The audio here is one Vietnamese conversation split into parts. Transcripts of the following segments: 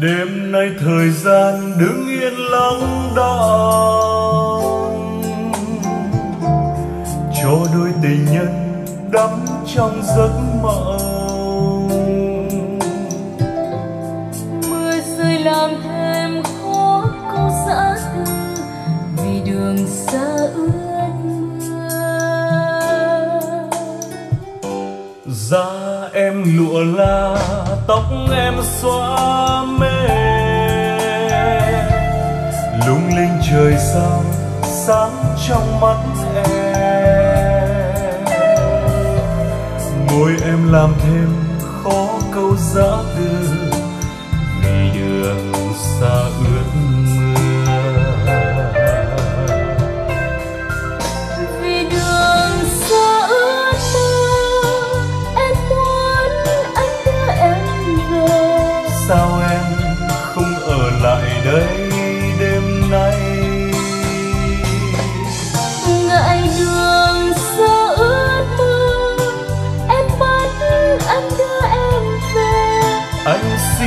đêm nay thời gian đứng yên lắng đọng. Cho đôi tình nhân đắm trong giấc mộng. Mưa rơi làm thêm khó câu giã từ vì đường xa ướt mưa da em lụa la tóc em xóa mê. Lung linh trời sao sáng trong mắt em? Môi em làm thêm khó câu giã từ.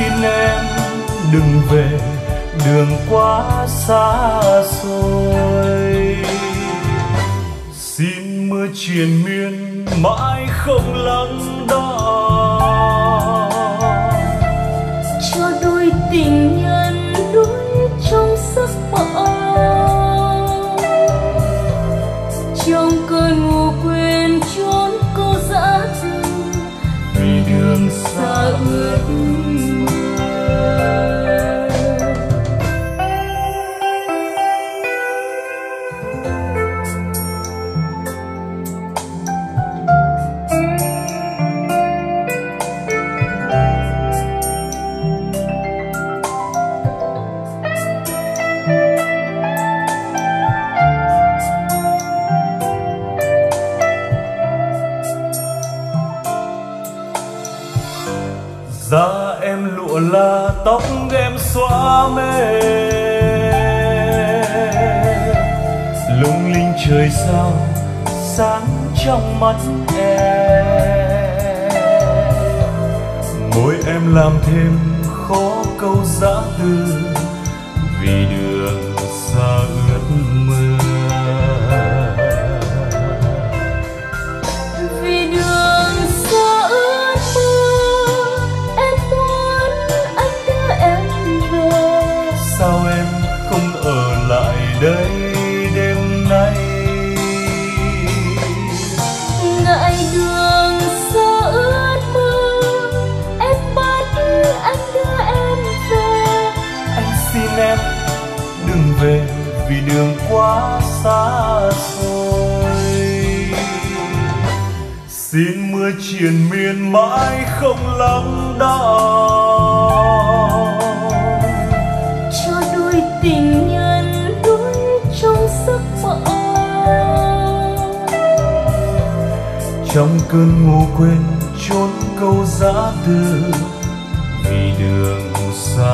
Xin em đừng về, đường quá xa xôi. Xin mưa triền miên mãi không lắng đọng cho đôi tình nhân đuối trong giấc mơ. Trong cơn ngủ quên trốn câu dã từ vì đường xa ướt da em lụa la tóc em xóa mê. Lung linh trời sao sáng trong mắt em? Môi em làm thêm khó câu giã từ vì đường quá xa xôi. Xin mưa triền miên mãi không lắng đọng. Cho đôi tình nhân đuối trong giấc mộng trong cơn ngủ quên trốn câu giã từ vì đường xa